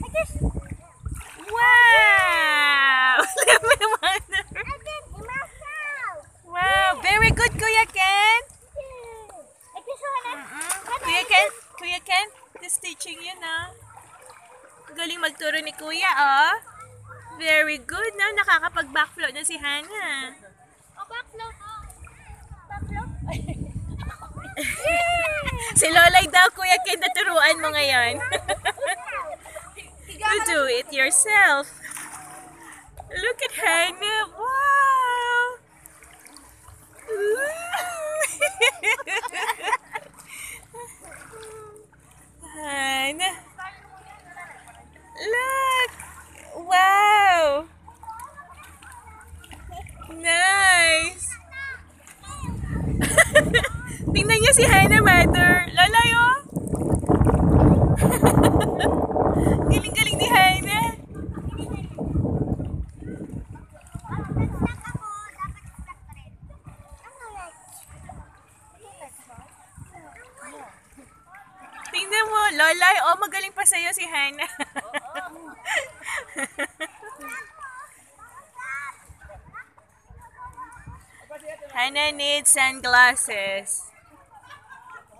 I just, Wow! Wow, very good, Kuya Ken. Kuya Ken, Kuya Ken, this teaching you na. Galing magturo ni Kuya, oh. Very good, na nakakapag-backflip na si Hannah. oh, backflip. Backflip? Si Lolay daw, Kuya Ken, naturuan mo ngayon. you do it yourself. Look at Hannah. Wow! Hannah. Look! Wow! Nice! Tingnan niyo si Hannah Mother. Lalay, Tingnan mo, Lolay, oh, magaling pa sa'yo si Hannah. Hannah needs sunglasses.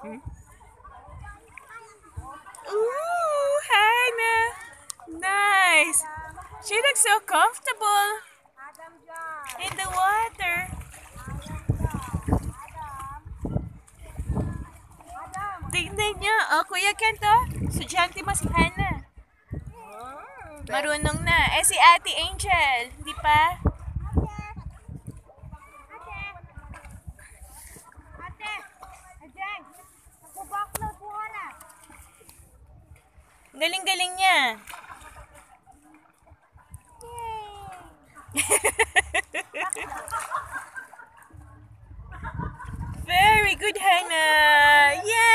Hmm? Ooh, Hannah. Nice. She looks so comfortable in the water. Tingnan niyo. Oh, Kuya Kento, sudyante mo si Hannah. Marunong na. Eh, si Ate Angel, di pa? Galing-galing niya. Very good, Hannah. Yay!